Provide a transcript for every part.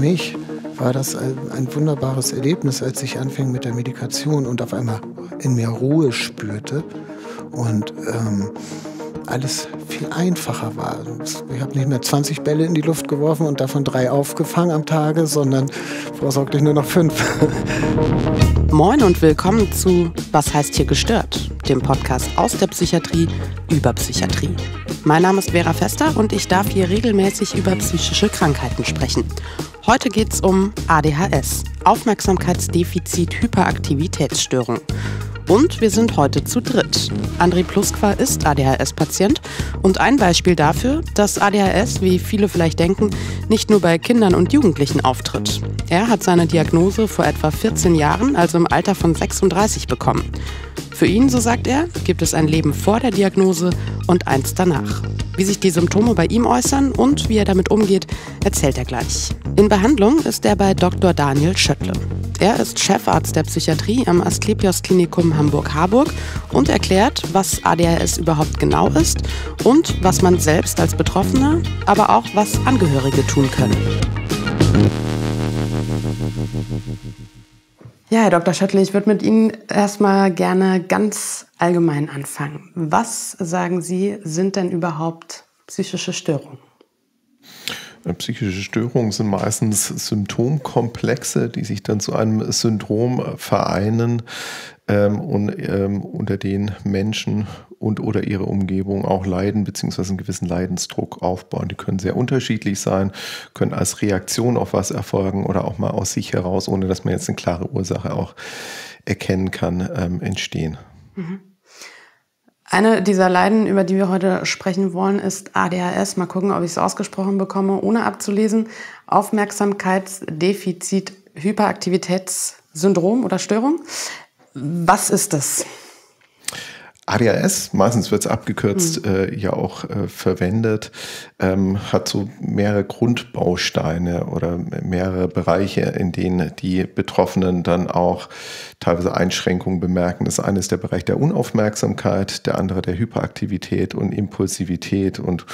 mich war das ein, wunderbares Erlebnis, als ich anfing mit der Medikation und auf einmal in mir Ruhe spürte und ähm, alles viel einfacher war. Ich habe nicht mehr 20 Bälle in die Luft geworfen und davon drei aufgefangen am Tage, sondern vorsorglich nur noch fünf. Moin und willkommen zu Was heißt hier gestört? Dem Podcast aus der Psychiatrie über Psychiatrie. Mein Name ist Vera Fester und ich darf hier regelmäßig über psychische Krankheiten sprechen. Heute geht es um ADHS, Aufmerksamkeitsdefizit-Hyperaktivitätsstörung. Und wir sind heute zu dritt. André Pluskwa ist ADHS-Patient und ein Beispiel dafür, dass ADHS, wie viele vielleicht denken, nicht nur bei Kindern und Jugendlichen auftritt. Er hat seine Diagnose vor etwa 14 Jahren, also im Alter von 36, bekommen. Für ihn, so sagt er, gibt es ein Leben vor der Diagnose und eins danach. Wie sich die Symptome bei ihm äußern und wie er damit umgeht, erzählt er gleich. In Behandlung ist er bei Dr. Daniel Schöttle. Er ist Chefarzt der Psychiatrie am Asklepios Klinikum Hamburg-Harburg und erklärt, was ADHS überhaupt genau ist und was man selbst als Betroffener, aber auch was Angehörige tun können. Ja, Herr Dr. Schöttl, ich würde mit Ihnen erstmal gerne ganz allgemein anfangen. Was, sagen Sie, sind denn überhaupt psychische Störungen? Äh, psychische Störungen sind meistens Symptomkomplexe, die sich dann zu einem Syndrom vereinen ähm, und ähm, unter den Menschen und oder ihre Umgebung auch leiden bzw. einen gewissen Leidensdruck aufbauen. Die können sehr unterschiedlich sein, können als Reaktion auf was erfolgen oder auch mal aus sich heraus, ohne dass man jetzt eine klare Ursache auch erkennen kann, ähm, entstehen. Mhm. Eine dieser Leiden, über die wir heute sprechen wollen, ist ADHS. Mal gucken, ob ich es ausgesprochen bekomme, ohne abzulesen. Aufmerksamkeitsdefizit Hyperaktivitätssyndrom oder Störung. Was ist das? ADHS, meistens wird es abgekürzt, mhm. äh, ja auch äh, verwendet, ähm, hat so mehrere Grundbausteine oder mehrere Bereiche, in denen die Betroffenen dann auch teilweise Einschränkungen bemerken. Das eine ist der Bereich der Unaufmerksamkeit, der andere der Hyperaktivität und Impulsivität. Und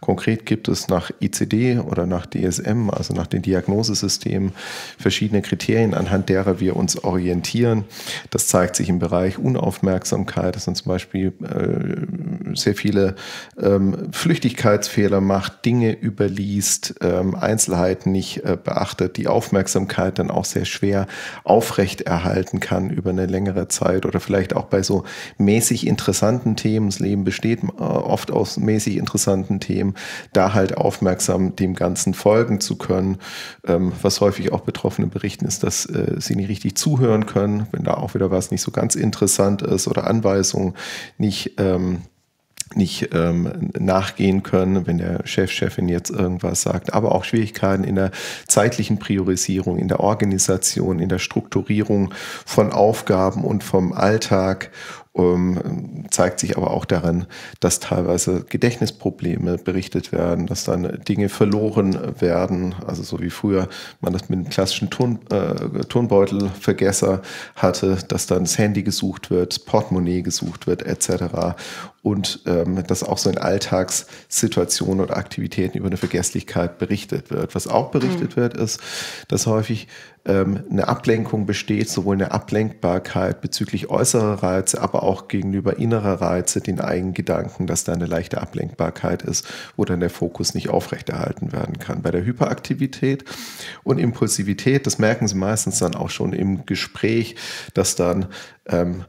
konkret gibt es nach ICD oder nach DSM, also nach den Diagnosesystemen, verschiedene Kriterien, anhand derer wir uns orientieren. Das zeigt sich im Bereich Unaufmerksamkeit, dass man zum Beispiel äh, sehr viele ähm, Flüchtigkeitsfehler macht, Dinge überliest, ähm, Einzelheiten nicht äh, beachtet, die Aufmerksamkeit dann auch sehr schwer aufrechterhalten kann kann über eine längere Zeit oder vielleicht auch bei so mäßig interessanten Themen, das Leben besteht äh, oft aus mäßig interessanten Themen, da halt aufmerksam dem Ganzen folgen zu können. Ähm, was häufig auch Betroffene berichten, ist, dass äh, sie nicht richtig zuhören können, wenn da auch wieder was nicht so ganz interessant ist oder Anweisungen nicht ähm, nicht ähm, nachgehen können, wenn der Chef, Chefin jetzt irgendwas sagt, aber auch Schwierigkeiten in der zeitlichen Priorisierung, in der Organisation, in der Strukturierung von Aufgaben und vom Alltag zeigt sich aber auch darin, dass teilweise Gedächtnisprobleme berichtet werden, dass dann Dinge verloren werden, also so wie früher man das mit einem klassischen Turn, äh, Turnbeutelvergesser hatte, dass dann das Handy gesucht wird, Portemonnaie gesucht wird etc. Und ähm, dass auch so in Alltagssituationen oder Aktivitäten über eine Vergesslichkeit berichtet wird. Was auch berichtet mhm. wird, ist, dass häufig ähm, eine Ablenkung besteht, sowohl eine Ablenkbarkeit bezüglich äußerer Reize, aber auch gegenüber innerer Reize, den eigenen Gedanken, dass da eine leichte Ablenkbarkeit ist, wo dann der Fokus nicht aufrechterhalten werden kann. Bei der Hyperaktivität und Impulsivität, das merken Sie meistens dann auch schon im Gespräch, dass dann ähm,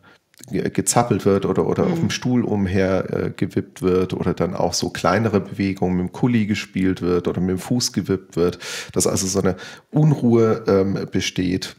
gezappelt wird oder, oder mhm. auf dem Stuhl umher äh, gewippt wird oder dann auch so kleinere Bewegungen mit dem Kuli gespielt wird oder mit dem Fuß gewippt wird, dass also so eine Unruhe ähm, besteht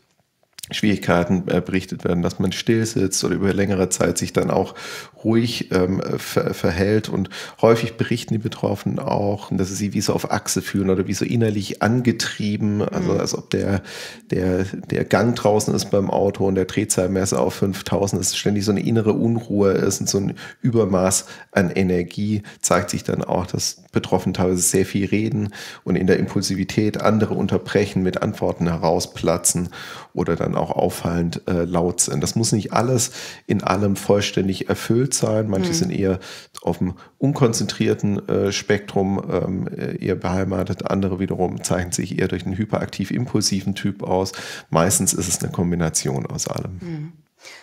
Schwierigkeiten äh, berichtet werden, dass man still sitzt oder über längere Zeit sich dann auch ruhig ähm, ver verhält. Und häufig berichten die Betroffenen auch, dass sie sich wie so auf Achse fühlen oder wie so innerlich angetrieben, also mhm. als ob der, der, der Gang draußen ist beim Auto und der Drehzahlmesser auf 5000 ist, ständig so eine innere Unruhe ist und so ein Übermaß an Energie zeigt sich dann auch, dass Betroffene teilweise sehr viel reden und in der Impulsivität andere unterbrechen, mit Antworten herausplatzen oder dann auch auffallend äh, laut sind. Das muss nicht alles in allem vollständig erfüllt sein. Manche mhm. sind eher auf dem unkonzentrierten äh, Spektrum ähm, äh, eher beheimatet. Andere wiederum zeigen sich eher durch einen hyperaktiv-impulsiven Typ aus. Meistens ist es eine Kombination aus allem. Mhm.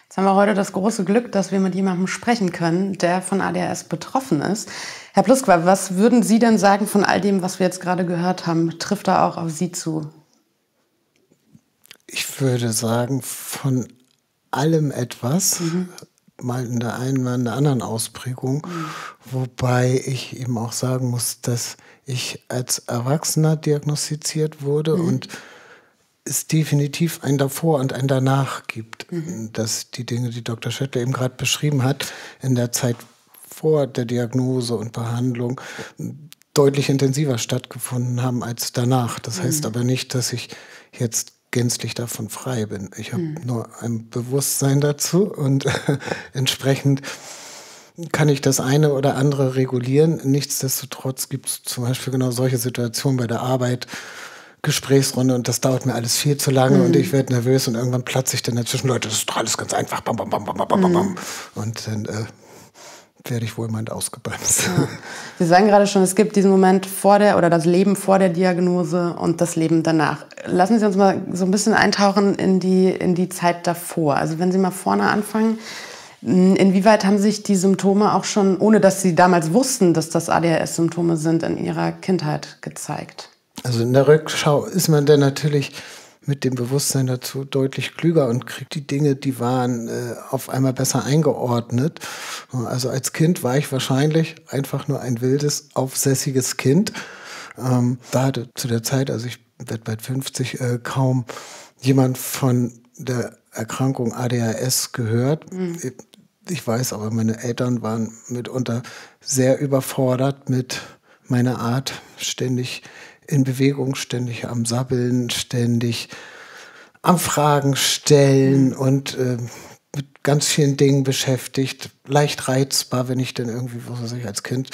Jetzt haben wir heute das große Glück, dass wir mit jemandem sprechen können, der von ADHS betroffen ist. Herr Pluskwa, was würden Sie denn sagen von all dem, was wir jetzt gerade gehört haben? Trifft da auch auf Sie zu? Ich würde sagen, von allem etwas, mhm. mal in der einen, mal in der anderen Ausprägung. Mhm. Wobei ich eben auch sagen muss, dass ich als Erwachsener diagnostiziert wurde mhm. und es definitiv ein davor und ein danach gibt. Mhm. Dass die Dinge, die Dr. Schöttler eben gerade beschrieben hat, in der Zeit vor der Diagnose und Behandlung deutlich intensiver stattgefunden haben als danach. Das mhm. heißt aber nicht, dass ich jetzt gänzlich davon frei bin. Ich habe mhm. nur ein Bewusstsein dazu und entsprechend kann ich das eine oder andere regulieren. Nichtsdestotrotz gibt es zum Beispiel genau solche Situationen bei der Arbeit, Gesprächsrunde und das dauert mir alles viel zu lange mhm. und ich werde nervös und irgendwann platze ich dann dazwischen, Leute, das ist doch alles ganz einfach. Bam, bam, bam, bam, bam, mhm. bam. Und dann äh, werde ich wohl mal ausgebremst. Ja. Sie sagen gerade schon, es gibt diesen Moment vor der oder das Leben vor der Diagnose und das Leben danach. Lassen Sie uns mal so ein bisschen eintauchen in die, in die Zeit davor. Also wenn Sie mal vorne anfangen, Inwieweit haben sich die Symptome auch schon, ohne dass Sie damals wussten, dass das ADHS-Symptome sind, in Ihrer Kindheit gezeigt? Also in der Rückschau ist man dann natürlich mit dem Bewusstsein dazu deutlich klüger und kriegt die Dinge, die waren, äh, auf einmal besser eingeordnet. Also als Kind war ich wahrscheinlich einfach nur ein wildes, aufsässiges Kind. Ähm, da hatte zu der Zeit, also ich werde bald 50, äh, kaum jemand von der Erkrankung ADHS gehört. Mhm. Ich weiß aber, meine Eltern waren mitunter sehr überfordert mit meiner Art, ständig in Bewegung, ständig am Sabbeln, ständig am Fragen stellen mhm. und äh, mit ganz vielen Dingen beschäftigt. Leicht reizbar, wenn ich dann irgendwie, was weiß ich, als Kind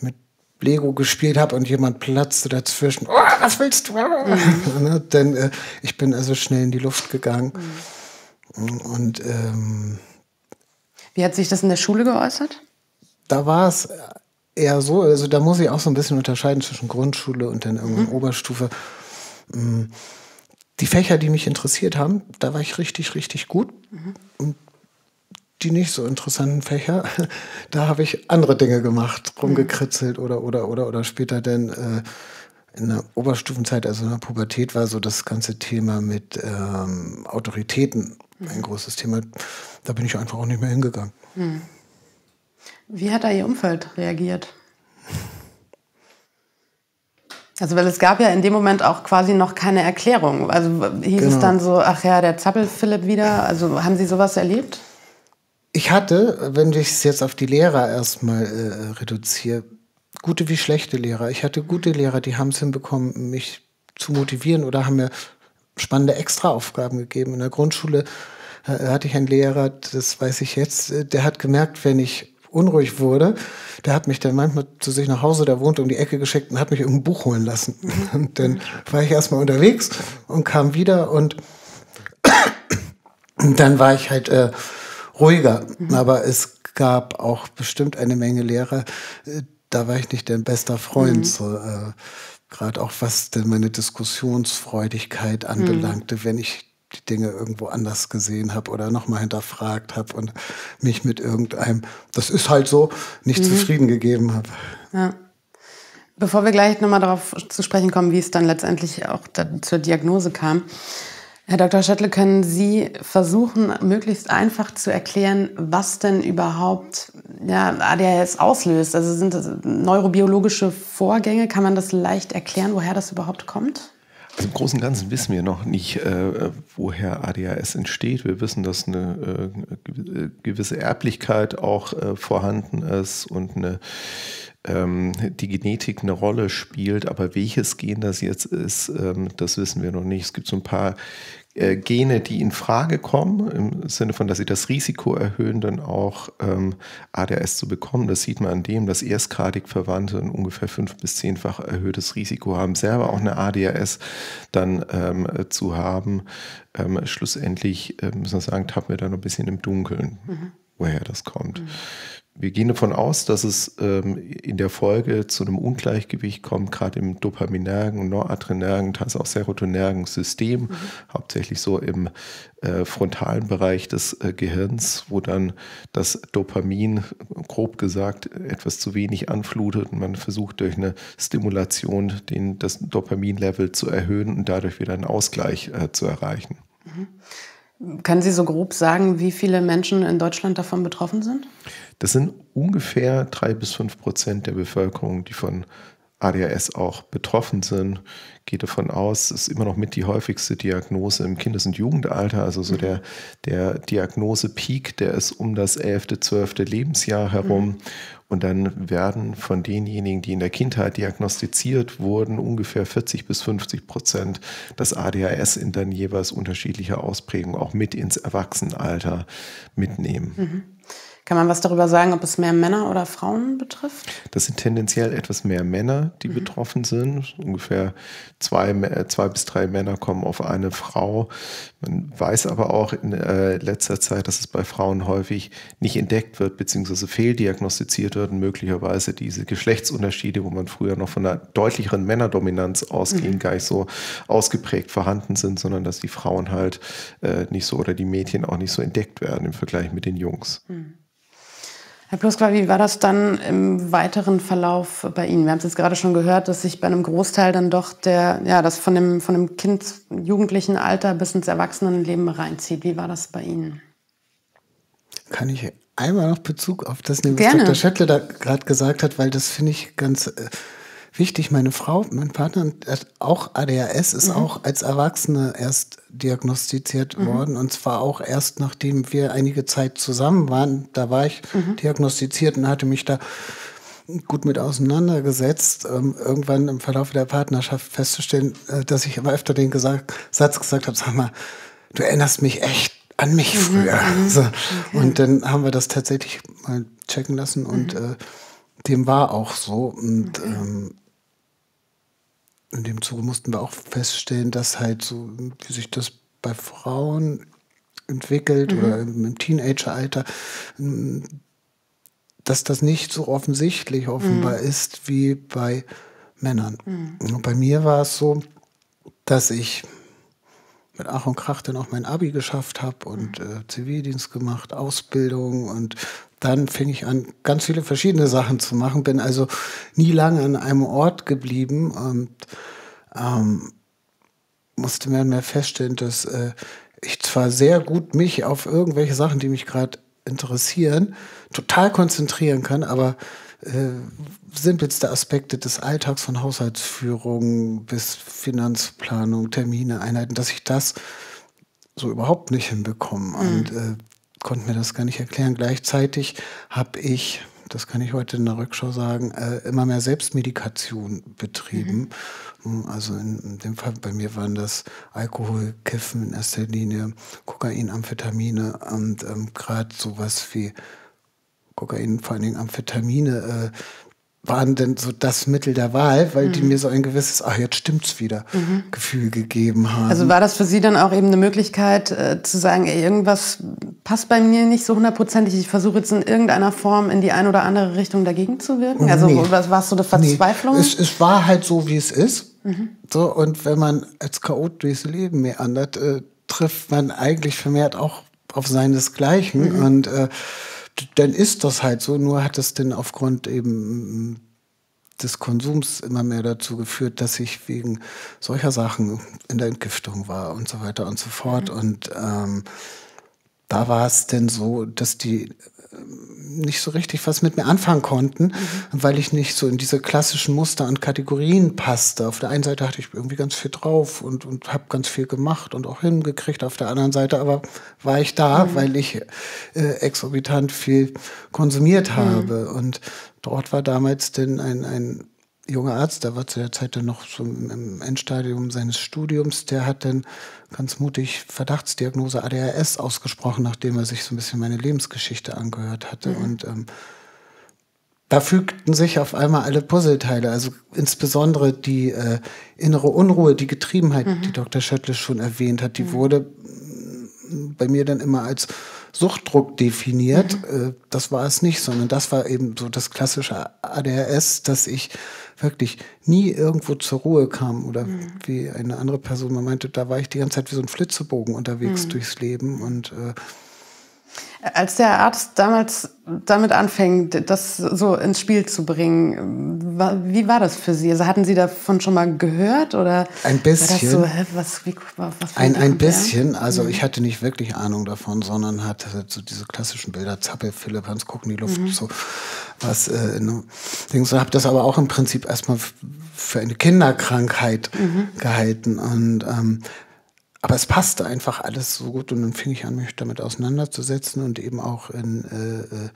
mit Lego gespielt habe und jemand platzte dazwischen. Oh, was willst du? Mhm. Ne, denn äh, ich bin also schnell in die Luft gegangen. Mhm. Und ähm, wie hat sich das in der Schule geäußert? Da war es eher so, also da muss ich auch so ein bisschen unterscheiden zwischen Grundschule und dann irgendwann mhm. Oberstufe. Mm, die Fächer, die mich interessiert haben, da war ich richtig, richtig gut. Mhm. Und die nicht so interessanten Fächer, da habe ich andere Dinge gemacht, rumgekritzelt oder oder oder oder später dann äh, in der Oberstufenzeit, also in der Pubertät, war so das ganze Thema mit ähm, Autoritäten ein mhm. großes Thema. Da bin ich einfach auch nicht mehr hingegangen. Wie hat da Ihr Umfeld reagiert? Also, weil es gab ja in dem Moment auch quasi noch keine Erklärung. Also hieß genau. es dann so, ach ja, der Zappel-Philipp wieder. Also haben Sie sowas erlebt? Ich hatte, wenn ich es jetzt auf die Lehrer erstmal äh, reduziere, gute wie schlechte Lehrer. Ich hatte gute Lehrer, die haben es hinbekommen, mich zu motivieren oder haben mir spannende Extraaufgaben gegeben. In der Grundschule äh, hatte ich einen Lehrer, das weiß ich jetzt, äh, der hat gemerkt, wenn ich unruhig wurde, der hat mich dann manchmal zu sich nach Hause, der wohnte um die Ecke geschickt und hat mich irgendein Buch holen lassen. Und dann war ich erstmal unterwegs und kam wieder und, dann war ich halt äh, ruhiger. Mhm. Aber es gab auch bestimmt eine Menge Lehrer, äh, da war ich nicht dein bester Freund. Mhm. So, äh, Gerade auch was denn meine Diskussionsfreudigkeit anbelangte, mhm. wenn ich die Dinge irgendwo anders gesehen habe oder nochmal hinterfragt habe und mich mit irgendeinem, das ist halt so, nicht mhm. zufrieden gegeben habe. Ja. Bevor wir gleich nochmal darauf zu sprechen kommen, wie es dann letztendlich auch zur Diagnose kam, Herr Dr. Schöttle, können Sie versuchen, möglichst einfach zu erklären, was denn überhaupt ja, ADHS auslöst? Also sind das neurobiologische Vorgänge? Kann man das leicht erklären, woher das überhaupt kommt? Also Im Großen und Ganzen wissen wir noch nicht, äh, woher ADHS entsteht. Wir wissen, dass eine äh, gewisse Erblichkeit auch äh, vorhanden ist und eine ähm, die Genetik eine Rolle spielt. Aber welches Gen das jetzt ist, ähm, das wissen wir noch nicht. Es gibt so ein paar äh, Gene, die in Frage kommen, im Sinne von, dass sie das Risiko erhöhen, dann auch ähm, ADHS zu bekommen. Das sieht man an dem, dass erstgradig Verwandte ein ungefähr fünf bis zehnfach erhöhtes Risiko haben, selber auch eine ADHS dann ähm, zu haben. Ähm, schlussendlich, äh, müssen wir sagen, tappen wir da noch ein bisschen im Dunkeln, mhm. woher das kommt. Mhm. Wir gehen davon aus, dass es ähm, in der Folge zu einem Ungleichgewicht kommt, gerade im dopaminergen, noradrenergen, teils auch serotonergen System, mhm. hauptsächlich so im äh, frontalen Bereich des äh, Gehirns, wo dann das Dopamin, grob gesagt, etwas zu wenig anflutet und man versucht durch eine Stimulation den, das Dopaminlevel zu erhöhen und dadurch wieder einen Ausgleich äh, zu erreichen. Mhm. Können Sie so grob sagen, wie viele Menschen in Deutschland davon betroffen sind? Das sind ungefähr drei bis fünf Prozent der Bevölkerung, die von ADHS auch betroffen sind. Geht davon aus, ist immer noch mit die häufigste Diagnose im Kindes- und Jugendalter. Also so mhm. der, der Diagnose-Peak, der ist um das 11., 12. Lebensjahr herum. Mhm. Und dann werden von denjenigen, die in der Kindheit diagnostiziert wurden, ungefähr 40 bis 50 Prozent das ADHS in dann jeweils unterschiedlicher Ausprägung auch mit ins Erwachsenenalter mitnehmen. Mhm. Kann man was darüber sagen, ob es mehr Männer oder Frauen betrifft? Das sind tendenziell etwas mehr Männer, die mhm. betroffen sind. Ungefähr zwei, äh, zwei bis drei Männer kommen auf eine Frau. Man weiß aber auch in äh, letzter Zeit, dass es bei Frauen häufig nicht entdeckt wird, beziehungsweise fehldiagnostiziert wird und möglicherweise diese Geschlechtsunterschiede, wo man früher noch von einer deutlicheren Männerdominanz ausging, mhm. gar nicht so ausgeprägt vorhanden sind, sondern dass die Frauen halt äh, nicht so oder die Mädchen auch nicht so entdeckt werden im Vergleich mit den Jungs. Mhm. Herr Pluskwa, wie war das dann im weiteren Verlauf bei Ihnen? Wir haben es jetzt gerade schon gehört, dass sich bei einem Großteil dann doch der, ja, das von dem, von dem Kind, jugendlichen Alter bis ins Erwachsenenleben reinzieht. Wie war das bei Ihnen? Kann ich einmal noch Bezug auf das nehmen, was Gerne. Dr. Schöttler da gerade gesagt hat, weil das finde ich ganz äh, wichtig. Meine Frau, mein Partner, auch ADHS, ist mhm. auch als Erwachsene erst diagnostiziert mhm. worden. Und zwar auch erst nachdem wir einige Zeit zusammen waren. Da war ich mhm. diagnostiziert und hatte mich da gut mit auseinandergesetzt, ähm, irgendwann im Verlauf der Partnerschaft festzustellen, äh, dass ich immer öfter den gesagt, Satz gesagt habe, sag mal, du erinnerst mich echt an mich mhm. früher. Mhm. So. Okay. Und dann haben wir das tatsächlich mal checken lassen und mhm. äh, dem war auch so. Und okay. ähm, in dem Zuge mussten wir auch feststellen, dass halt so, wie sich das bei Frauen entwickelt mhm. oder im Teenageralter, dass das nicht so offensichtlich offenbar mhm. ist wie bei Männern. Mhm. Und bei mir war es so, dass ich mit Ach und Krach dann auch mein Abi geschafft habe und mhm. äh, Zivildienst gemacht, Ausbildung und dann fing ich an, ganz viele verschiedene Sachen zu machen, bin also nie lange an einem Ort geblieben und ähm, musste mehr und mehr feststellen, dass äh, ich zwar sehr gut mich auf irgendwelche Sachen, die mich gerade interessieren, total konzentrieren kann, aber äh, simpelste Aspekte des Alltags von Haushaltsführung bis Finanzplanung, Termine, Einheiten, dass ich das so überhaupt nicht hinbekomme. Mhm. Und äh, konnte mir das gar nicht erklären. Gleichzeitig habe ich, das kann ich heute in der Rückschau sagen, äh, immer mehr Selbstmedikation betrieben. Mhm. Also in, in, dem Fall bei mir waren das Alkohol, Kiffen in erster Linie, Kokain, Amphetamine und ähm, gerade sowas wie Kokain, vor allen Dingen Amphetamine, äh, waren denn so das Mittel der Wahl, weil mhm. die mir so ein gewisses, ach jetzt stimmt's wieder, mhm. Gefühl gegeben haben. Also war das für Sie dann auch eben eine Möglichkeit äh, zu sagen, ey, irgendwas passt bei mir nicht so hundertprozentig, ich versuche jetzt in irgendeiner Form in die eine oder andere Richtung dagegen zu wirken? Also nee. was war es so eine Verzweiflung? Nee. Es, es, war halt so, wie es ist. Mhm. So, und wenn man als Chaot durchs Leben meandert, äh, trifft man eigentlich vermehrt auch auf seinesgleichen mhm. und äh, dann ist das halt so. Nur hat es denn aufgrund eben des Konsums immer mehr dazu geführt, dass ich wegen solcher Sachen in der Entgiftung war und so weiter und so fort. Mhm. Und ähm, da war es denn so, dass die nicht so richtig was mit mir anfangen konnten, mhm. weil ich nicht so in diese klassischen Muster und Kategorien passte. Auf der einen Seite hatte ich irgendwie ganz viel drauf und, und habe ganz viel gemacht und auch hingekriegt. Auf der anderen Seite aber war ich da, mhm. weil ich äh, exorbitant viel konsumiert mhm. habe. Und dort war damals denn ein, ein junger Arzt, der war zu der Zeit dann noch so im Endstadium seines Studiums, der hat dann ganz mutig Verdachtsdiagnose ADHS ausgesprochen, nachdem er sich so ein bisschen meine Lebensgeschichte angehört hatte. Mhm. Und ähm, da fügten sich auf einmal alle Puzzleteile, also insbesondere die äh, innere Unruhe, die Getriebenheit, mhm. die Dr. Schöttle schon erwähnt hat, die mhm. wurde bei mir dann immer als Suchtdruck definiert. Mhm. Äh, das war es nicht, sondern das war eben so das klassische ADHS, dass ich wirklich nie irgendwo zur Ruhe kam oder mhm. wie eine andere Person meinte, da war ich die ganze Zeit wie so ein Flitzebogen unterwegs mhm. durchs Leben und äh, als der Arzt damals damit anfängt, das so ins Spiel zu bringen, wie war das für Sie? Also hatten Sie davon schon mal gehört oder ein bisschen? So, was, wie, was ein ein bisschen. Also mhm. ich hatte nicht wirklich Ahnung davon, sondern hatte so diese klassischen Bilder, Zappel, Philipp, Hans gucken die Luft, mhm. so was. Äh, Dings. Habe das aber auch im Prinzip erstmal für eine Kinderkrankheit mhm. gehalten und ähm, aber es passte einfach alles so gut und dann fing ich an, mich damit auseinanderzusetzen und eben auch in äh, äh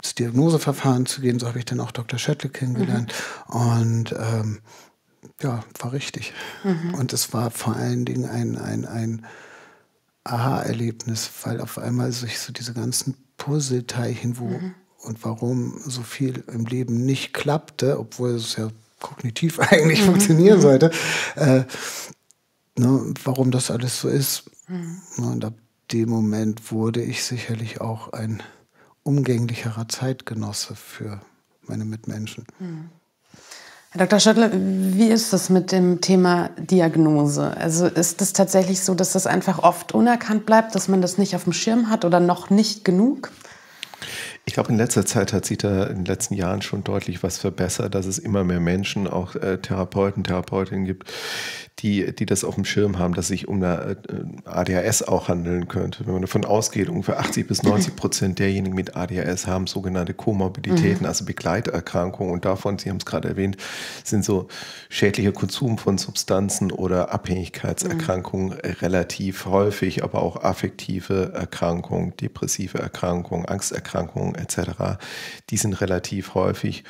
das Diagnoseverfahren zu gehen. So habe ich dann auch Dr. Schöttle kennengelernt. Mhm. Und ähm, ja, war richtig. Mhm. Und es war vor allen Dingen ein, ein, ein Aha-Erlebnis, weil auf einmal sich so diese ganzen Puzzleteilchen, wo mhm. und warum so viel im Leben nicht klappte, obwohl es ja kognitiv eigentlich funktionieren mhm. sollte, äh, ne, warum das alles so ist. Mhm. Und ab dem Moment wurde ich sicherlich auch ein umgänglicherer Zeitgenosse für meine Mitmenschen. Mhm. Herr Dr. Schöttler, wie ist das mit dem Thema Diagnose? Also ist es tatsächlich so, dass das einfach oft unerkannt bleibt, dass man das nicht auf dem Schirm hat oder noch nicht genug? Ich glaube, in letzter Zeit hat sich da in den letzten Jahren schon deutlich was verbessert, dass es immer mehr Menschen, auch äh, Therapeuten, Therapeutinnen gibt, die, die das auf dem Schirm haben, dass sich um eine äh, ADHS auch handeln könnte. Wenn man davon ausgeht, ungefähr 80 bis 90 Prozent derjenigen mit ADHS haben sogenannte Komorbiditäten, mhm. also Begleiterkrankungen. Und davon, Sie haben es gerade erwähnt, sind so schädlicher Konsum von Substanzen oder Abhängigkeitserkrankungen mhm. relativ häufig, aber auch affektive Erkrankungen, depressive Erkrankungen, Angsterkrankungen etc. Die sind relativ häufig.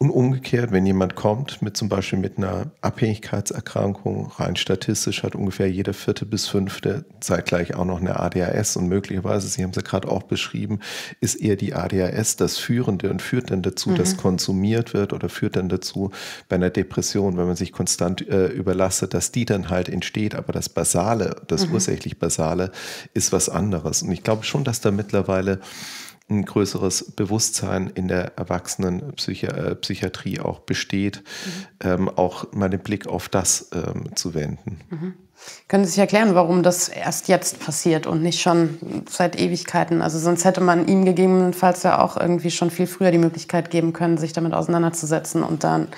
Und umgekehrt, wenn jemand kommt mit zum Beispiel mit einer Abhängigkeitserkrankung, rein statistisch hat ungefähr jeder vierte bis fünfte zeitgleich auch noch eine ADHS und möglicherweise, Sie haben es ja gerade auch beschrieben, ist eher die ADHS das Führende und führt dann dazu, mhm. dass konsumiert wird oder führt dann dazu bei einer Depression, wenn man sich konstant äh, überlastet, dass die dann halt entsteht. Aber das Basale, das mhm. ursächlich Basale ist was anderes. Und ich glaube schon, dass da mittlerweile ein größeres Bewusstsein in der Erwachsenenpsychiatrie äh, auch besteht, mhm. ähm, auch mal den Blick auf das ähm, zu wenden. Mhm. Können Sie sich erklären, warum das erst jetzt passiert und nicht schon seit Ewigkeiten? Also sonst hätte man ihm gegebenenfalls ja auch irgendwie schon viel früher die Möglichkeit geben können, sich damit auseinanderzusetzen und dann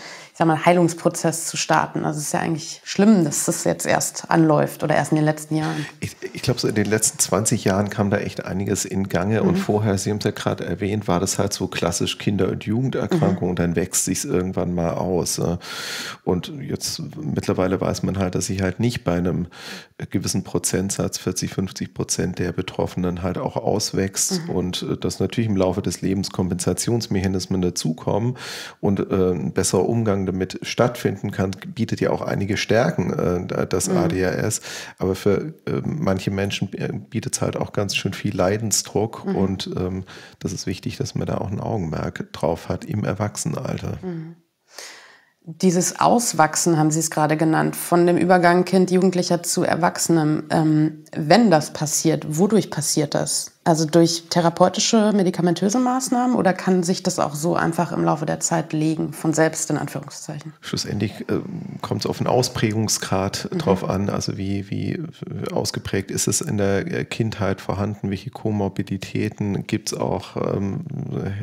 sag mal, Heilungsprozess zu starten. Also es ist ja eigentlich schlimm, dass das jetzt erst anläuft oder erst in den letzten Jahren. Ich, ich glaube, so in den letzten 20 Jahren kam da echt einiges in Gange. Mhm. Und vorher, Sie haben es ja gerade erwähnt, war das halt so klassisch Kinder- und Jugenderkrankung. Mhm. Und dann wächst sich irgendwann mal aus. Und jetzt mittlerweile weiß man halt, dass sich halt nicht bei einem gewissen Prozentsatz, 40, 50 Prozent der Betroffenen halt auch auswächst. Mhm. Und äh, dass natürlich im Laufe des Lebens Kompensationsmechanismen dazukommen und äh, ein besserer Umgang damit stattfinden kann, bietet ja auch einige Stärken, äh, das mhm. ADHS. Aber für äh, manche Menschen bietet es halt auch ganz schön viel Leidensdruck. Mhm. Und ähm, das ist wichtig, dass man da auch ein Augenmerk drauf hat im Erwachsenenalter. Mhm dieses Auswachsen, haben Sie es gerade genannt, von dem Übergang Kind, Jugendlicher zu Erwachsenem, ähm, wenn das passiert, wodurch passiert das? Also durch therapeutische, medikamentöse Maßnahmen oder kann sich das auch so einfach im Laufe der Zeit legen, von selbst in Anführungszeichen? Schlussendlich äh, kommt es auf den Ausprägungsgrad mhm. drauf an, also wie, wie ausgeprägt ist es in der Kindheit vorhanden, welche Komorbiditäten gibt es auch, ähm,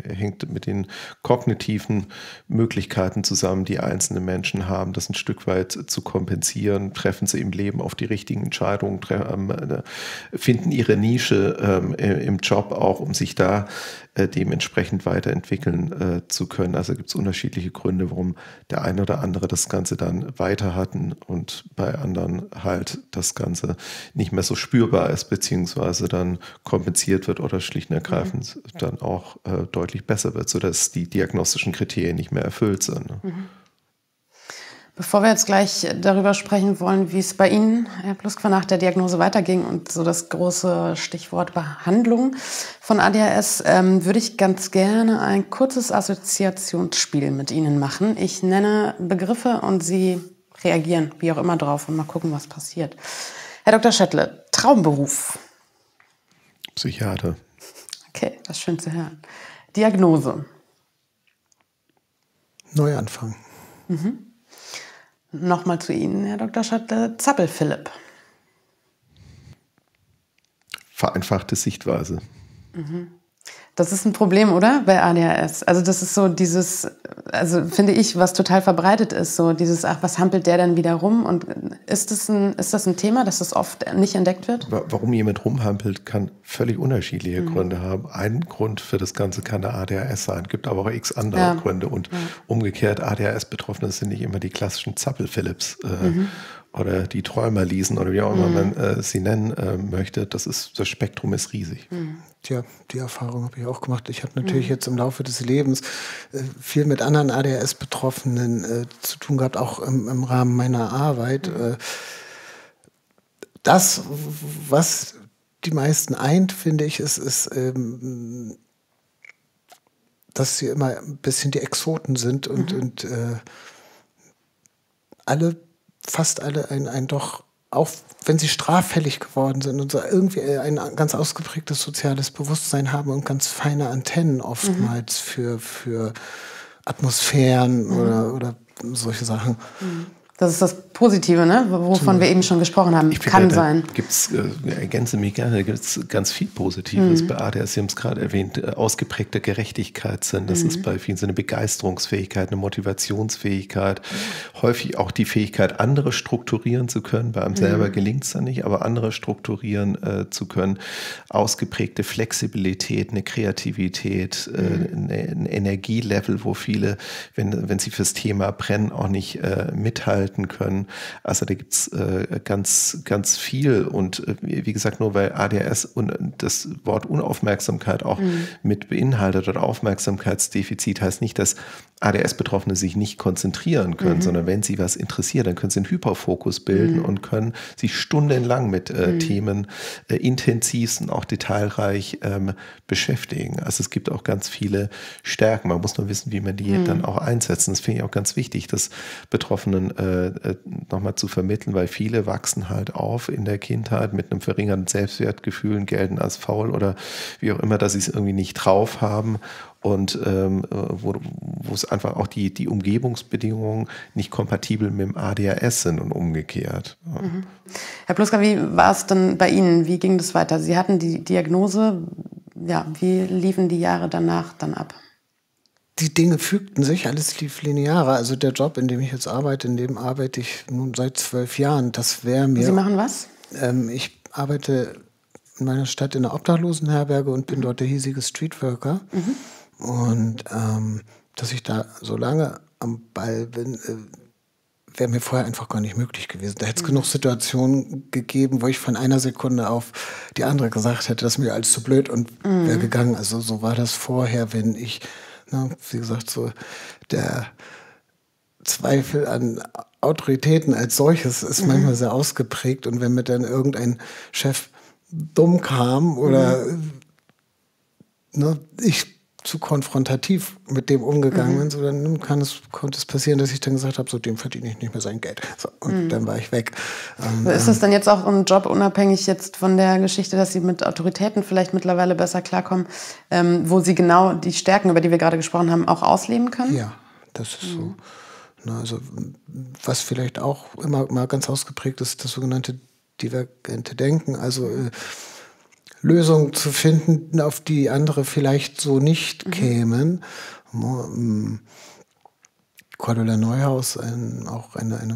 hängt mit den kognitiven Möglichkeiten zusammen, die einzelne Menschen haben, das ein Stück weit zu kompensieren, treffen sie im Leben auf die richtigen Entscheidungen, ähm, finden ihre Nische ähm, im Job auch, um sich da äh, dementsprechend weiterentwickeln äh, zu können. Also gibt es unterschiedliche Gründe, warum der eine oder andere das Ganze dann weiter hatten und bei anderen halt das Ganze nicht mehr so spürbar ist, beziehungsweise dann kompensiert wird oder schlicht und ergreifend mhm. dann auch äh, deutlich besser wird, sodass die diagnostischen Kriterien nicht mehr erfüllt sind. Ne? Mhm. Bevor wir jetzt gleich darüber sprechen wollen, wie es bei Ihnen, Herr Pluskwa, nach der Diagnose weiterging und so das große Stichwort Behandlung von ADHS, ähm, würde ich ganz gerne ein kurzes Assoziationsspiel mit Ihnen machen. Ich nenne Begriffe und Sie reagieren, wie auch immer, drauf und mal gucken, was passiert. Herr Dr. Schettle, Traumberuf. Psychiater. Okay, das ist schön zu hören. Diagnose. Neuanfang. Mhm. Nochmal zu Ihnen, Herr Dr. Schottle. Zappel-Philipp. Vereinfachte Sichtweise. Mhm. Das ist ein Problem, oder? Bei ADHS. Also das ist so dieses, also finde ich, was total verbreitet ist, so dieses, ach, was hampelt der denn wieder rum? Und ist das ein, ist das ein Thema, dass das oft nicht entdeckt wird? Warum jemand rumhampelt, kann völlig unterschiedliche mhm. Gründe haben. Ein Grund für das Ganze kann der ADHS sein, gibt aber auch x andere ja. Gründe. Und ja. umgekehrt, ADHS-Betroffene sind nicht immer die klassischen Zappel-Philips. Äh, mhm oder die Träumer lesen oder wie auch immer mhm. man äh, sie nennen äh, möchte. Das ist das Spektrum ist riesig. Mhm. Tja, die Erfahrung habe ich auch gemacht. Ich habe natürlich mhm. jetzt im Laufe des Lebens äh, viel mit anderen ADHS-Betroffenen äh, zu tun gehabt, auch im, im Rahmen meiner Arbeit. Mhm. Äh, das, was die meisten eint, finde ich, ist, ist ähm, dass sie immer ein bisschen die Exoten sind und, mhm. und äh, alle fast alle ein, ein doch, auch wenn sie straffällig geworden sind und so irgendwie ein ganz ausgeprägtes soziales Bewusstsein haben und ganz feine Antennen oftmals mhm. für, für Atmosphären mhm. oder, oder solche Sachen. Mhm. Das ist das Positive, ne? wovon wir eben schon gesprochen haben. Ich Kann finde, sein. Gibt's, äh, ergänze mich gerne, da gibt es ganz viel Positives mhm. bei ADS. Sie haben es gerade erwähnt, äh, ausgeprägte Gerechtigkeitssinn. Das mhm. ist bei vielen so eine Begeisterungsfähigkeit, eine Motivationsfähigkeit. Mhm. Häufig auch die Fähigkeit, andere strukturieren zu können. Bei einem mhm. selber gelingt es dann nicht, aber andere strukturieren äh, zu können. Ausgeprägte Flexibilität, eine Kreativität, äh, mhm. eine, ein Energielevel, wo viele, wenn, wenn sie fürs Thema brennen, auch nicht äh, mithalten halten können. Also da gibt's äh, ganz, ganz viel. Und äh, wie gesagt, nur weil ADHS und das Wort Unaufmerksamkeit auch mhm. mit beinhaltet oder Aufmerksamkeitsdefizit heißt nicht, dass ADS-Betroffene sich nicht konzentrieren können, mhm. sondern wenn sie was interessiert, dann können sie einen Hyperfokus bilden mhm. und können sich stundenlang mit äh, mhm. Themen äh, intensivst und auch detailreich ähm, beschäftigen. Also es gibt auch ganz viele Stärken. Man muss nur wissen, wie man die mhm. dann auch einsetzen. Das finde ich auch ganz wichtig, das Betroffenen äh, äh, nochmal zu vermitteln, weil viele wachsen halt auf in der Kindheit mit einem verringerten Selbstwertgefühl, gelten als faul oder wie auch immer, dass sie es irgendwie nicht drauf haben und ähm, wo, wo es einfach auch die, die Umgebungsbedingungen nicht kompatibel mit dem ADHS sind und umgekehrt. Ja. Mhm. Herr Pluska, wie war es denn bei Ihnen? Wie ging das weiter? Sie hatten die Diagnose, ja, wie liefen die Jahre danach dann ab? Die Dinge fügten sich, alles lief linearer. Also der Job, in dem ich jetzt arbeite, in dem arbeite ich nun seit zwölf Jahren. Das wäre mir. Sie machen was? Ähm, ich arbeite in meiner Stadt in einer Obdachlosenherberge und bin dort der hiesige Streetworker. Mhm. Und ähm, dass ich da so lange am Ball bin, äh, wäre mir vorher einfach gar nicht möglich gewesen. Da hätte es mhm. genug Situationen gegeben, wo ich von einer Sekunde auf die andere gesagt hätte, das ist mir alles zu blöd und mhm. wäre gegangen. Also so war das vorher, wenn ich, na, wie gesagt, so der Zweifel an Autoritäten als solches ist mhm. manchmal sehr ausgeprägt. Und wenn mir dann irgendein Chef dumm kam oder mhm. ne, ich zu konfrontativ mit dem umgegangen mhm. bin, so dann kann es, konnte es passieren, dass ich dann gesagt habe, so dem verdiene ich nicht mehr sein Geld. So, und mhm. dann war ich weg. Ähm, ist es dann jetzt auch ein Job, unabhängig jetzt von der Geschichte, dass Sie mit Autoritäten vielleicht mittlerweile besser klarkommen, ähm, wo Sie genau die Stärken, über die wir gerade gesprochen haben, auch ausleben können? Ja, das ist mhm. so. Na, also, was vielleicht auch immer mal ganz ausgeprägt ist, das sogenannte divergente Denken. Also äh, Lösungen zu finden, auf die andere vielleicht so nicht mhm. kämen. Ähm, Cordula Neuhaus, ein, auch eine, eine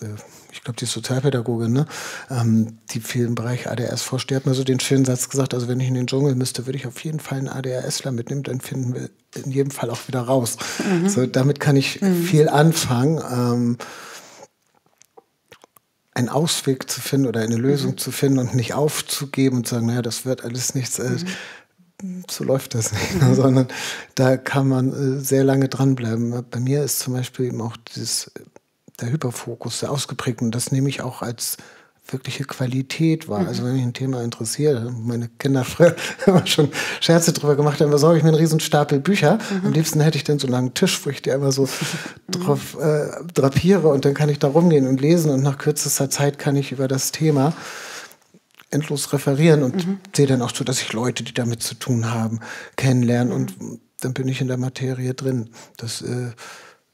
äh, ich glaube, die Sozialpädagogin, ne, ähm, die viel im Bereich ADHS forscht, die hat mir so den schönen Satz gesagt, also wenn ich in den Dschungel müsste, würde ich auf jeden Fall einen ADHSler mitnehmen, dann finden wir in jedem Fall auch wieder raus. Mhm. So, damit kann ich mhm. viel anfangen. Ähm, einen Ausweg zu finden oder eine Lösung mhm. zu finden und nicht aufzugeben und zu sagen, naja, das wird alles nichts. Äh, mhm. so läuft das nicht, mhm. sondern da kann man äh, sehr lange dranbleiben. Bei mir ist zum Beispiel eben auch dieses, der Hyperfokus sehr ausgeprägt und das nehme ich auch als wirkliche Qualität war. Also mhm. wenn mich ein Thema interessiert, meine Kinder früher immer schon Scherze drüber gemacht haben, besorge ich mir einen riesen Stapel Bücher. Mhm. Am liebsten hätte ich dann so einen langen Tisch, wo ich die einmal so drauf äh, drapiere und dann kann ich da rumgehen und lesen und nach kürzester Zeit kann ich über das Thema endlos referieren und mhm. sehe dann auch so, dass ich Leute, die damit zu tun haben, kennenlernen und dann bin ich in der Materie drin. Das äh,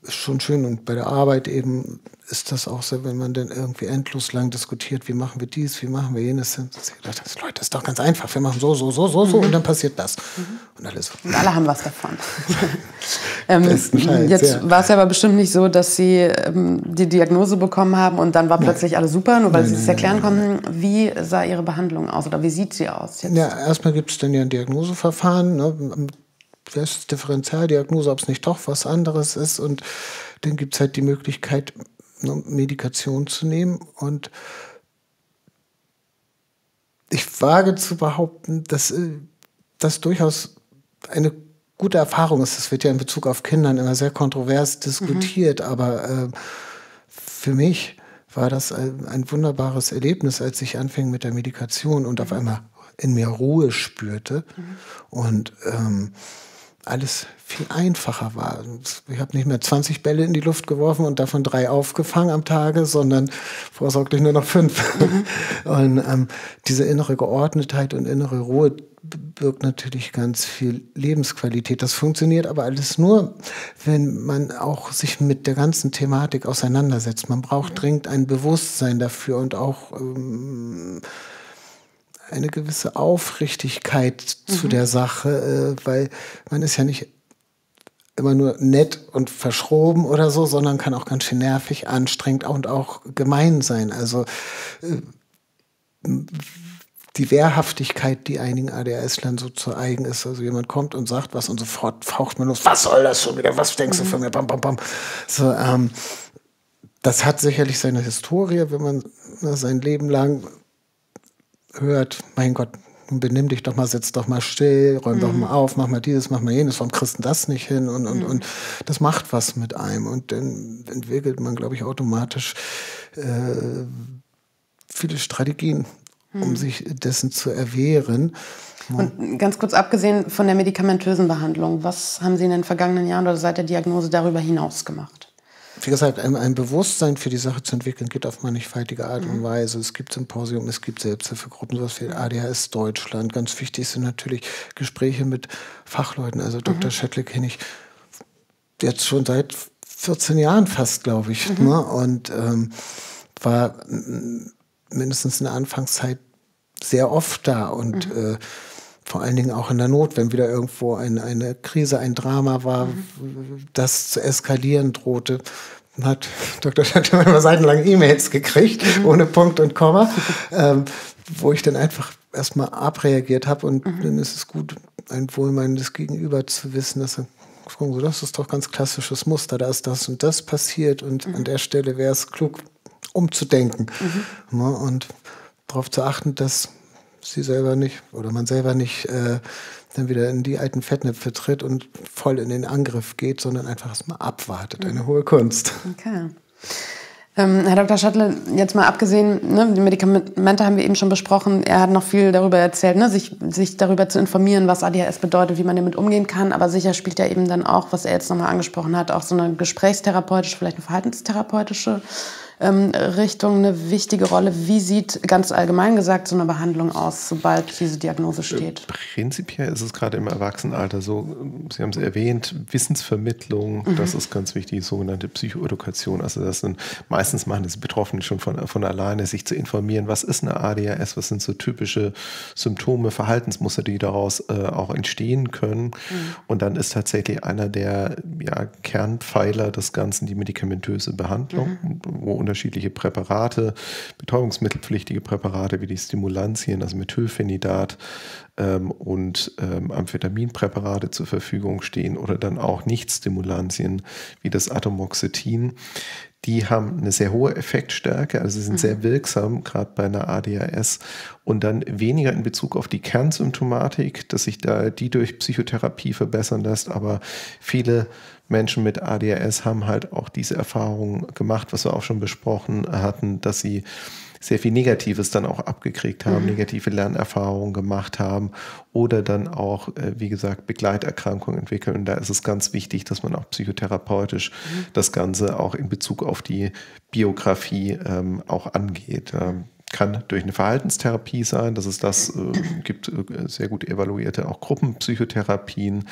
ist schon schön. Und bei der Arbeit eben ist das auch so, wenn man dann irgendwie endlos lang diskutiert, wie machen wir dies, wie machen wir jenes. Dann gedacht, das, Leute, das ist doch ganz einfach. Wir machen so, so, so, so, so mhm. und dann passiert das. Mhm. Und alles. Und alle haben was davon. ähm, jetzt ja. war es ja aber bestimmt nicht so, dass Sie ähm, die Diagnose bekommen haben und dann war plötzlich alles super, nur weil nein, Sie es erklären konnten. Wie sah Ihre Behandlung aus oder wie sieht sie aus? Jetzt? Ja, erstmal gibt es dann ja ein Diagnoseverfahren. Ne? Das Differentialdiagnose, ob es nicht doch was anderes ist. Und dann gibt es halt die Möglichkeit, eine Medikation zu nehmen. Und ich wage zu behaupten, dass äh, das durchaus eine gute Erfahrung ist. Das wird ja in Bezug auf Kindern immer sehr kontrovers diskutiert, mhm. aber äh, für mich war das ein, ein, wunderbares Erlebnis, als ich anfing mit der Medikation und auf mhm. einmal in mir Ruhe spürte. Mhm. Und ähm, alles viel einfacher war. Ich habe nicht mehr 20 Bälle in die Luft geworfen und davon drei aufgefangen am Tage, sondern vorsorglich nur noch fünf. Und ähm, diese innere Geordnetheit und innere Ruhe birgt natürlich ganz viel Lebensqualität. Das funktioniert aber alles nur, wenn man auch sich mit der ganzen Thematik auseinandersetzt. Man braucht mhm. dringend ein Bewusstsein dafür und auch ähm, eine gewisse Aufrichtigkeit mhm. zu der Sache, äh, weil man ist ja nicht immer nur nett und verschroben oder so, sondern kann auch ganz schön nervig, anstrengend und auch gemein sein. Also äh, die Wehrhaftigkeit, die einigen ADHS-Lern so zu eigen ist. Also jemand kommt und sagt was und sofort faucht man los, was soll das schon wieder, was denkst du von mir, bam, bam, bam. So, ähm, das hat sicherlich seine Historie, wenn man sein Leben lang hört, mein Gott, benimm dich doch mal, setz doch mal still, räum mhm. doch mal auf, mach mal dieses, mach mal jenes, warum kriegst du das nicht hin? Und, und, mhm. und das macht was mit einem. Und dann entwickelt man, glaube ich, automatisch äh, viele Strategien, mhm. um sich dessen zu erwehren. Und ganz kurz abgesehen von der medikamentösen Behandlung, was haben Sie in den vergangenen Jahren oder seit der Diagnose darüber hinaus gemacht? Wie gesagt, ein, ein, Bewusstsein für die Sache zu entwickeln, geht auf mannigfaltige Art mhm. und Weise. Es gibt Symposium, es gibt Selbsthilfegruppen, sowas wie ADHS Deutschland. Ganz wichtig sind natürlich Gespräche mit Fachleuten. Also Dr. Mhm. Schettler kenne ich jetzt schon seit 14 Jahren fast, glaube ich. Mhm. Ne? Und ähm, war mindestens in der Anfangszeit sehr oft da und mhm. äh, vor allen Dingen auch in der Not, wenn wieder irgendwo eine, eine Krise, ein Drama war, mhm. das zu eskalieren drohte, hat Dr. Schantel immer seitenlang E-Mails gekriegt, mhm. ohne Punkt und Komma, ähm, wo ich dann einfach erstmal abreagiert habe und mhm. dann ist es gut, ein wohlmeinendes Gegenüber zu wissen, dass er so, das ist doch ganz klassisches Muster, da ist das und das passiert und mhm. an der Stelle wäre es klug, umzudenken mhm. ne, und darauf zu achten, dass sie selber nicht oder man selber nicht äh, dann wieder in die alten Fettnäpfe tritt und voll in den Angriff geht, sondern einfach erstmal abwartet. Eine hohe Kunst. Okay. Ähm, Herr Dr. Schattle, jetzt mal abgesehen, ne, die Medikamente haben wir eben schon besprochen. Er hat noch viel darüber erzählt, ne, sich, sich darüber zu informieren, was ADHS bedeutet, wie man damit umgehen kann. Aber sicher spielt ja eben dann auch, was er jetzt nochmal angesprochen hat, auch so eine gesprächstherapeutische, vielleicht eine verhaltenstherapeutische ähm, Richtung eine wichtige Rolle. Wie sieht ganz allgemein gesagt so eine Behandlung aus, sobald diese Diagnose steht? Prinzipiell ist es gerade im Erwachsenenalter so, Sie haben es erwähnt, Wissensvermittlung, mhm. das ist ganz wichtig, sogenannte Psychoedukation. Also das sind meistens machen das Betroffene schon von, von alleine, sich zu informieren, was ist eine ADHS, was sind so typische Symptome, Verhaltensmuster, die daraus äh, auch entstehen können. Mhm. Und dann ist tatsächlich einer der ja, Kernpfeiler des Ganzen die medikamentöse Behandlung, mhm. wo unterschiedliche Präparate, betäubungsmittelpflichtige Präparate wie die Stimulantien, also Methylphenidat ähm, und ähm, Amphetaminpräparate zur Verfügung stehen oder dann auch Nicht-Stimulantien wie das Atomoxetin die haben eine sehr hohe Effektstärke, also sie sind mhm. sehr wirksam, gerade bei einer ADHS und dann weniger in Bezug auf die Kernsymptomatik, dass sich da die durch Psychotherapie verbessern lässt, aber viele Menschen mit ADHS haben halt auch diese Erfahrung gemacht, was wir auch schon besprochen hatten, dass sie sehr viel Negatives dann auch abgekriegt haben, mhm. negative Lernerfahrungen gemacht haben oder dann auch, äh, wie gesagt, Begleiterkrankungen entwickeln. Und da ist es ganz wichtig, dass man auch psychotherapeutisch mhm. das Ganze auch in Bezug auf die Biografie ähm, auch angeht. Ähm, kann durch eine Verhaltenstherapie sein. Das ist das, äh, gibt äh, sehr gut evaluierte auch Gruppenpsychotherapien.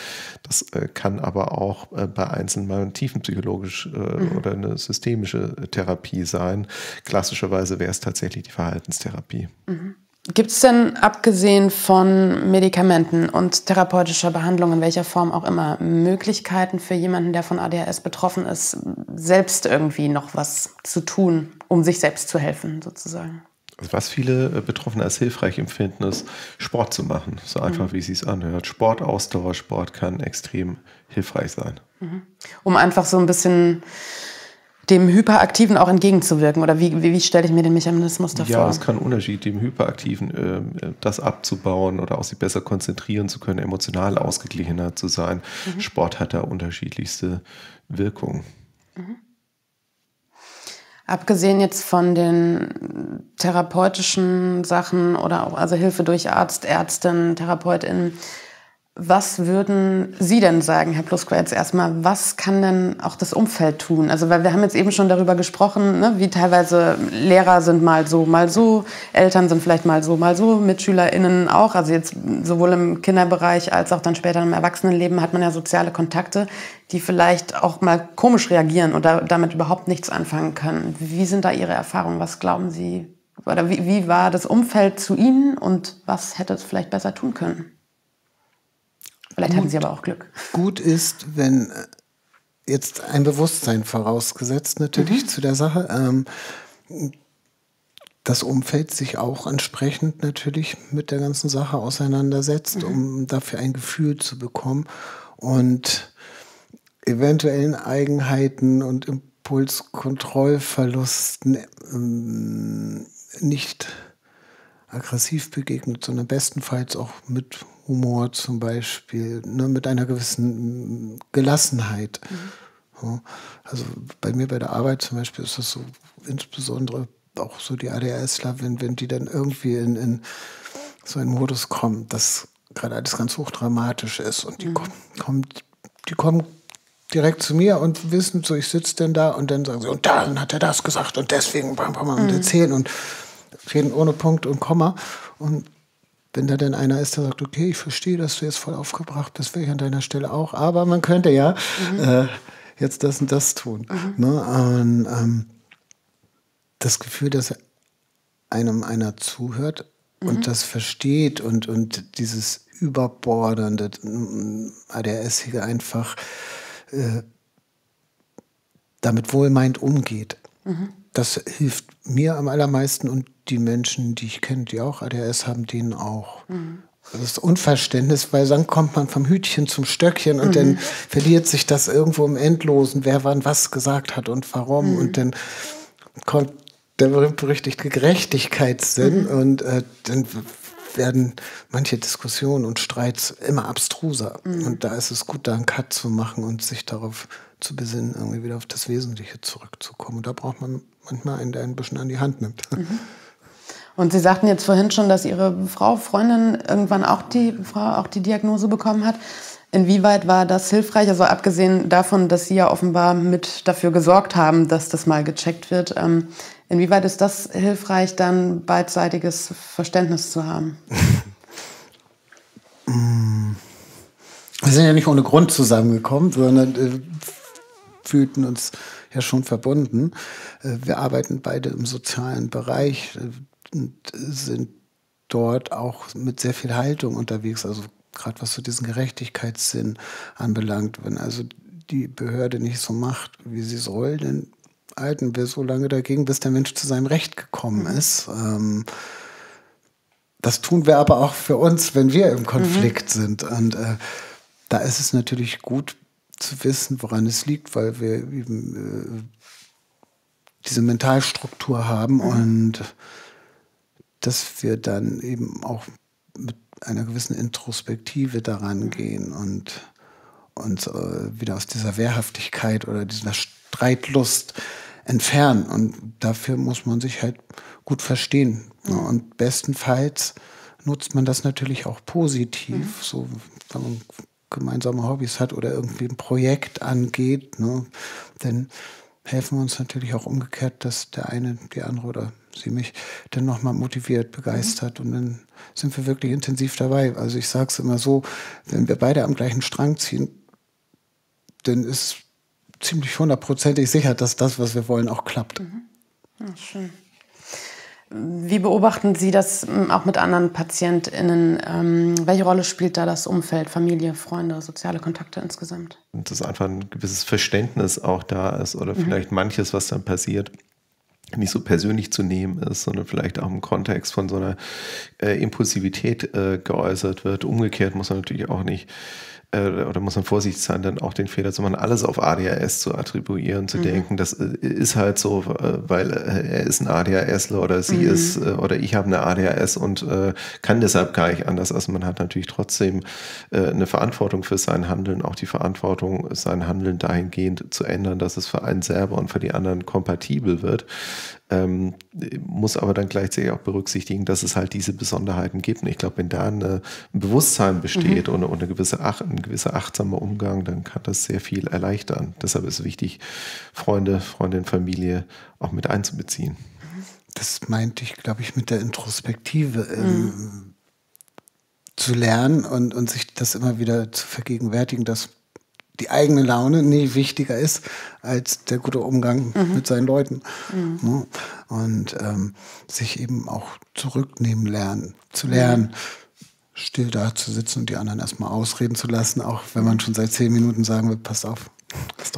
Das äh, kann aber auch äh, bei Einzelnen mal tiefenpsychologisch äh, mhm. oder eine systemische Therapie sein. Klassischerweise wäre es tatsächlich die Verhaltenstherapie. Mhm. Gibt es denn abgesehen von Medikamenten und therapeutischer Behandlung in welcher Form auch immer Möglichkeiten für jemanden, der von ADHS betroffen ist, selbst irgendwie noch was zu tun, um sich selbst zu helfen sozusagen? Also was viele äh, Betroffene als hilfreich empfinden, ist Sport zu machen. So einfach, mhm. wie es sich anhört. Sport, Ausdauersport kann extrem hilfreich sein. Mhm. Um einfach so ein bisschen dem Hyperaktiven auch entgegenzuwirken? Oder wie, wie, wie stelle ich mir den Mechanismus davor? Ja, es kann Unterschied, dem Hyperaktiven äh, das abzubauen oder auch sich besser konzentrieren zu können, emotional ausgeglichener zu sein. Mhm. Sport hat da unterschiedlichste Wirkungen. Mhm. Abgesehen jetzt von den therapeutischen Sachen oder auch also Hilfe durch Arzt, Ärztin, Therapeutin, was würden Sie denn sagen, Herr Pluska, jetzt erstmal, was kann denn auch das Umfeld tun? Also, weil wir haben jetzt eben schon darüber gesprochen, ne, wie teilweise Lehrer sind mal so, mal so, Eltern sind vielleicht mal so, mal so, MitschülerInnen auch. Also jetzt sowohl im Kinderbereich als auch dann später im Erwachsenenleben hat man ja soziale Kontakte, die vielleicht auch mal komisch reagieren oder damit überhaupt nichts anfangen können. Wie sind da Ihre Erfahrungen? Was glauben Sie? Oder wie, wie war das Umfeld zu Ihnen und was hätte es vielleicht besser tun können? Vielleicht gut, hatten Sie aber auch Glück. Gut ist, wenn äh, jetzt ein Bewusstsein vorausgesetzt natürlich mhm. zu der Sache, ähm, das Umfeld sich auch entsprechend natürlich mit der ganzen Sache auseinandersetzt, mhm. um dafür ein Gefühl zu bekommen und eventuellen Eigenheiten und Impulskontrollverlusten ähm, nicht aggressiv begegnet, sondern bestenfalls auch mit Humor zum Beispiel, ne, mit einer gewissen Gelassenheit. Mhm. also bei mir bei der Arbeit zum Beispiel ist das so insbesondere auch so die ADHSler, wenn, wenn die dann irgendwie in, in so einen Modus kommen, dass gerade alles ganz hochdramatisch ist und die, mhm. kommen, die kommen direkt zu mir und wissen so, ich sitze denn da und dann sagen sie, und dann hat er das gesagt und deswegen bam, bam, und mhm. erzählen und reden ohne Punkt und Komma und wenn da denn einer ist, der sagt, okay, ich verstehe, dass du jetzt voll aufgebracht bist, wäre ich an deiner Stelle auch, aber man könnte ja mhm. äh, jetzt das und das tun. Mhm. Ne? Und, ähm, das Gefühl, dass einem einer zuhört mhm. und das versteht und, und dieses überbordernde ADHSige einfach äh, damit wohlmeint umgeht. Mhm. Das hilft mir am allermeisten und die Menschen, die ich kenne, die auch ADHS haben, denen auch. Mhm. Das Unverständnis, weil dann kommt man vom Hütchen zum Stöckchen und mhm. dann verliert sich das irgendwo im Endlosen, wer wann was gesagt hat und warum. Mhm. Und dann kommt der berühmt-berüchtigte Gerechtigkeitssinn mhm. und äh, dann werden manche Diskussionen und Streits immer abstruser. Mhm. Und da ist es gut, da einen Cut zu machen und sich darauf zu besinnen, irgendwie wieder auf das Wesentliche zurückzukommen. Und da braucht man manchmal einen, der ein bisschen an die Hand nimmt. Mhm. Und Sie sagten jetzt vorhin schon, dass Ihre Frau, Freundin irgendwann auch die, Frau auch die Diagnose bekommen hat. Inwieweit war das hilfreich? Also abgesehen davon, dass Sie ja offenbar mit dafür gesorgt haben, dass das mal gecheckt wird. Ähm, inwieweit ist das hilfreich, dann beidseitiges Verständnis zu haben? Wir sind ja nicht ohne Grund zusammengekommen, sondern äh, fühlten uns ja schon verbunden. Äh, wir arbeiten beide im sozialen Bereich. Äh, und sind dort auch mit sehr viel Haltung unterwegs. Also gerade was so diesen Gerechtigkeitssinn anbelangt. Wenn also die Behörde nicht so macht, wie sie soll, dann halten wir so lange dagegen, bis der Mensch zu seinem Recht gekommen mhm. ist. Ähm, das tun wir aber auch für uns, wenn wir im Konflikt mhm. sind. Und äh, da ist es natürlich gut zu wissen, woran es liegt, weil wir eben äh, diese Mentalstruktur haben mhm. und dass wir dann eben auch mit einer gewissen Introspektive daran gehen und uns äh, wieder aus dieser Wehrhaftigkeit oder dieser Streitlust entfernen. Und dafür muss man sich halt gut verstehen. Und bestenfalls nutzt man das natürlich auch positiv, mhm. so wenn man gemeinsame Hobbys hat oder irgendwie ein Projekt angeht. Ne? Denn helfen wir uns natürlich auch umgekehrt, dass der eine, die andere oder sie mich dann nochmal motiviert, begeistert mhm. und dann sind wir wirklich intensiv dabei. Also ich sage es immer so, wenn wir beide am gleichen Strang ziehen, dann ist ziemlich hundertprozentig sicher, dass das, was wir wollen, auch klappt. Mhm. Ja, schön. Wie beobachten Sie das ähm, auch mit anderen PatientInnen? Ähm, welche Rolle spielt da das Umfeld, Familie, Freunde, soziale Kontakte insgesamt? Und dass einfach ein gewisses Verständnis auch da ist oder mhm. vielleicht manches, was dann passiert, nicht so persönlich zu nehmen ist, sondern vielleicht auch im Kontext von so einer äh, Impulsivität äh, geäußert wird. Umgekehrt muss man natürlich auch nicht äh, oder muss man vorsichtig sein, dann auch den Fehler zu machen, alles auf ADHS zu attribuieren, zu mhm. denken, das äh, ist halt so, äh, weil er ist ein ADHSler oder sie mhm. ist oder ich habe eine ADHS und kann deshalb gar nicht anders. Also man hat natürlich trotzdem eine Verantwortung für sein Handeln, auch die Verantwortung, sein Handeln dahingehend zu ändern, dass es für einen selber und für die anderen kompatibel wird ähm, muss aber dann gleichzeitig auch berücksichtigen, dass es halt diese Besonderheiten gibt. Und ich glaube, wenn da eine, ein Bewusstsein besteht mhm. und, und eine gewisse Ach, ein gewisser achtsamer Umgang, dann kann das sehr viel erleichtern. Deshalb ist es wichtig, Freunde, Freundin, Familie auch mit einzubeziehen. Das meinte ich, glaube ich, mit der Introspektive. Ähm, mhm. zu lernen und, und sich das immer wieder zu vergegenwärtigen, dass die eigene Laune nie wichtiger ist als der gute Umgang mhm. mit seinen Leuten. Mhm. Ne? Und ähm, sich eben auch zurücknehmen lernen, zu lernen, still da zu sitzen und die anderen erstmal ausreden zu lassen, auch wenn man schon seit zehn Minuten sagen will, passt auf,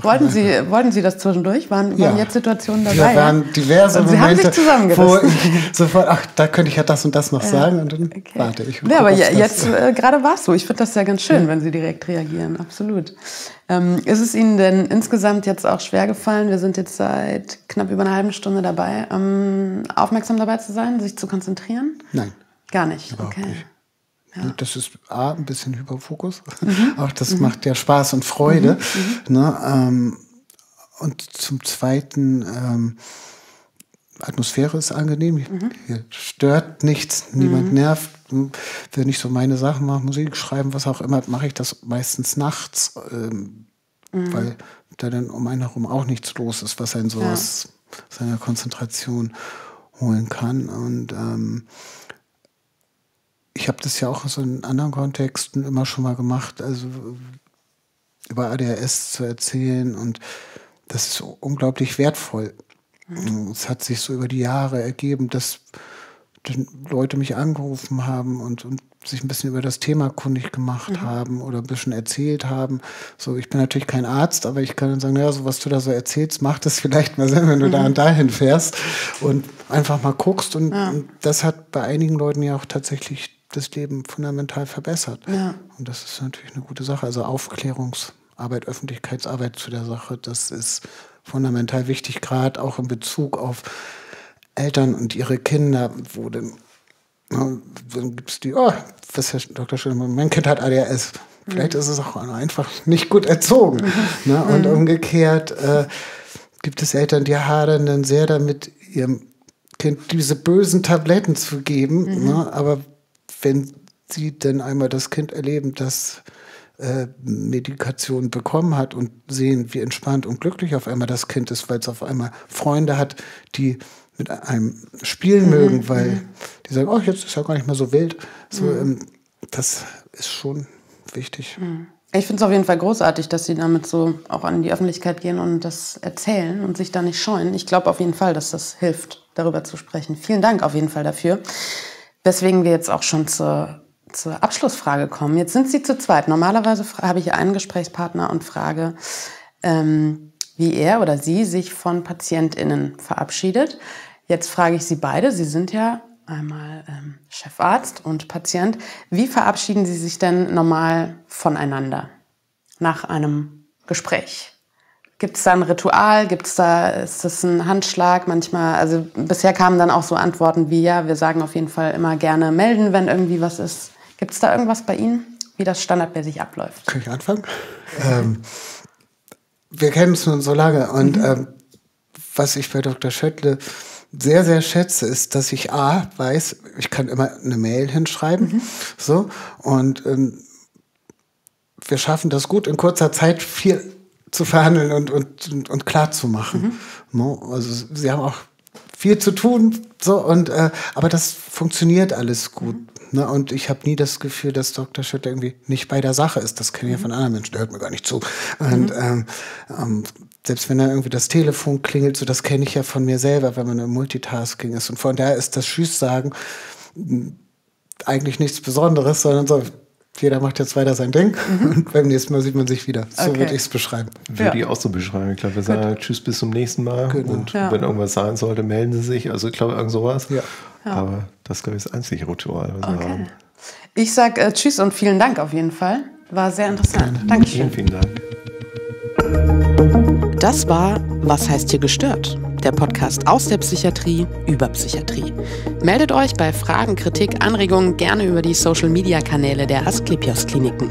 Wollten Sie, wollten Sie das zwischendurch? Waren, ja. waren jetzt Situationen dabei? Ja, waren diverse und Sie Momente, haben sich ich sofort, ach, da könnte ich ja das und das noch ja. sagen und dann okay. warte ich. Ja, aber jetzt äh, gerade war es so. Ich finde das ja ganz schön, wenn Sie direkt reagieren. Absolut. Ähm, ist es Ihnen denn insgesamt jetzt auch schwer gefallen? Wir sind jetzt seit knapp über einer halben Stunde dabei, ähm, aufmerksam dabei zu sein, sich zu konzentrieren? Nein. Gar nicht. Überhaupt okay. Nicht. Ja. Das ist A, ein bisschen Hyperfokus. Mhm. Auch das mhm. macht ja Spaß und Freude. Mhm. mhm. Ne? Ähm, und zum Zweiten, ähm, Atmosphäre ist angenehm. Mhm. Hier stört nichts, niemand mhm. nervt. Wenn ich so meine Sachen mache, Musik schreiben, was auch immer, mache ich das meistens nachts, ähm, weil da dann um einen herum auch nichts los ist, was einen so ja. aus seiner Konzentration holen kann. Und ähm, habe das ja auch so in anderen Kontexten immer schon mal gemacht, also über ADHS zu erzählen und das ist unglaublich wertvoll. Mhm. Es hat sich so über die Jahre ergeben, dass Leute mich angerufen haben und, und sich ein bisschen über das Thema kundig gemacht mhm. haben oder ein bisschen erzählt haben. So, ich bin natürlich kein Arzt, aber ich kann dann sagen, ja, so was du da so erzählst, macht es vielleicht mal Sinn, wenn du mhm. da und dahin fährst und einfach mal guckst. Und, ja. und das hat bei einigen Leuten ja auch tatsächlich das Leben fundamental verbessert. Ja. Und das ist natürlich eine gute Sache. Also Aufklärungsarbeit, Öffentlichkeitsarbeit zu der Sache, das ist fundamental wichtig, gerade auch in Bezug auf Eltern und ihre Kinder, wo denn, dann gibt es die, oh, was Herr Dr. Schillmann, mein Kind hat ADHS. Vielleicht mhm. ist es auch einfach nicht gut erzogen. Mhm. Ne? Und mhm. umgekehrt äh, gibt es Eltern, die hadern dann sehr damit, ihrem Kind diese bösen Tabletten zu geben, mhm. ne? aber wenn sie denn einmal das Kind erleben, das äh, Medikation bekommen hat und sehen, wie entspannt und glücklich auf einmal das Kind ist, weil es auf einmal Freunde hat, die mit einem spielen mhm. mögen, weil mhm. die sagen, oh, jetzt ist ja gar nicht mehr so wild. So, mhm. ähm, das ist schon wichtig. Mhm. Ich finde es auf jeden Fall großartig, dass Sie damit so auch an die Öffentlichkeit gehen und das erzählen und sich da nicht scheuen. Ich glaube auf jeden Fall, dass das hilft, darüber zu sprechen. Vielen Dank auf jeden Fall dafür. Weswegen wir jetzt auch schon zur, zur Abschlussfrage kommen. Jetzt sind Sie zu zweit. Normalerweise habe ich einen Gesprächspartner und frage, ähm, wie er oder sie sich von PatientInnen verabschiedet. Jetzt frage ich Sie beide, Sie sind ja einmal ähm, Chefarzt und Patient. Wie verabschieden Sie sich denn normal voneinander nach einem Gespräch? Gibt es da ein Ritual? Gibt's da, ist das ein Handschlag? Manchmal, also bisher kamen dann auch so Antworten wie, ja, wir sagen auf jeden Fall immer gerne melden, wenn irgendwie was ist. Gibt es da irgendwas bei Ihnen, wie das standardmäßig abläuft? Kann ich anfangen? Ähm, wir kennen uns nun so lange und mhm. ähm, was ich bei Dr. Schöttle sehr, sehr schätze, ist, dass ich A, weiß, ich kann immer eine Mail hinschreiben, mhm. so, und ähm, wir schaffen das gut in kurzer Zeit viel zu verhandeln und, und, und, klar zu machen. Mhm. Also sie haben auch viel zu tun, so und äh, aber das funktioniert alles gut. Mhm. Ne? Und ich habe nie das Gefühl, dass Dr. Schütter irgendwie nicht bei der Sache ist. Das kenne ich ja mhm. von anderen Menschen, der hört mir gar nicht zu. Und mhm. ähm, ähm, selbst wenn da irgendwie das Telefon klingelt, so das kenne ich ja von mir selber, wenn man im Multitasking ist. Und von daher ist das Tschüss sagen eigentlich nichts Besonderes, sondern so, jeder macht jetzt weiter sein Ding mhm. und beim nächsten Mal sieht man sich wieder. So okay. würde ich es beschreiben. Würde ja. ich auch so beschreiben. Ich glaube, wir sagen Gut. Tschüss bis zum nächsten Mal genau. und ja. wenn irgendwas sein sollte, melden Sie sich. Also ich glaube, irgend sowas. Ja. Aber das glaube ich das einzige Ritual, was okay. wir haben. Ich sage äh, Tschüss und vielen Dank auf jeden Fall. War sehr interessant. Gerne. Dankeschön. Vielen, vielen Dank. Das war Was heißt hier gestört? Der Podcast aus der Psychiatrie über Psychiatrie. Meldet euch bei Fragen, Kritik, Anregungen gerne über die Social-Media-Kanäle der Asklepios Kliniken.